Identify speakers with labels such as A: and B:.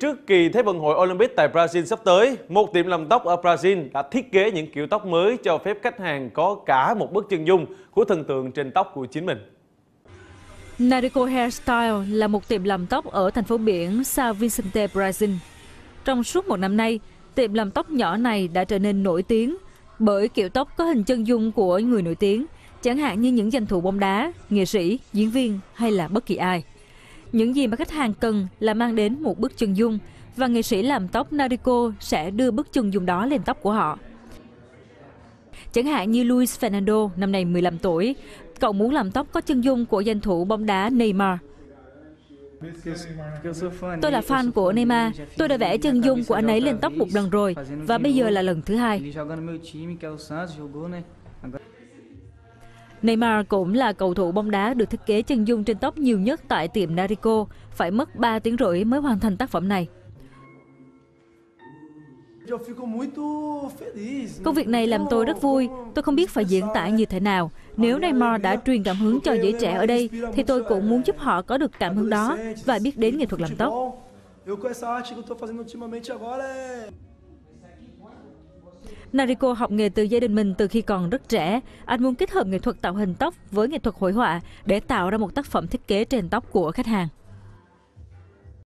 A: Trước kỳ Thế vận hội Olympic tại Brazil sắp tới, một tiệm làm tóc ở Brazil đã thiết kế những kiểu tóc mới cho phép khách hàng có cả một bức chân dung của thần tượng trên tóc của chính mình.
B: Narico Hairstyle là một tiệm làm tóc ở thành phố biển São Vicente, Brazil. Trong suốt một năm nay, tiệm làm tóc nhỏ này đã trở nên nổi tiếng bởi kiểu tóc có hình chân dung của người nổi tiếng, chẳng hạn như những danh thủ bóng đá, nghệ sĩ, diễn viên hay là bất kỳ ai. Những gì mà khách hàng cần là mang đến một bức chân dung và nghệ sĩ làm tóc Nariko sẽ đưa bức chân dung đó lên tóc của họ. Chẳng hạn như Luis Fernando, năm nay 15 tuổi, cậu muốn làm tóc có chân dung của danh thủ bóng đá Neymar. Tôi là fan của Neymar. Tôi đã vẽ chân dung của anh ấy lên tóc một lần rồi và bây giờ là lần thứ hai. Neymar cũng là cầu thủ bóng đá được thiết kế chân dung trên tóc nhiều nhất tại tiệm Narico, phải mất 3 tiếng rưỡi mới hoàn thành tác phẩm này. Công việc này làm tôi rất vui, tôi không biết phải diễn tả như thế nào. Nếu Neymar đã truyền cảm hứng cho giới trẻ ở đây, thì tôi cũng muốn giúp họ có được cảm hứng đó và biết đến nghệ thuật làm tóc. Nariko học nghề từ gia đình mình từ khi còn rất trẻ. Anh muốn kết hợp nghệ thuật tạo hình tóc với nghệ thuật hội họa để tạo ra một tác phẩm thiết kế trên tóc của khách hàng.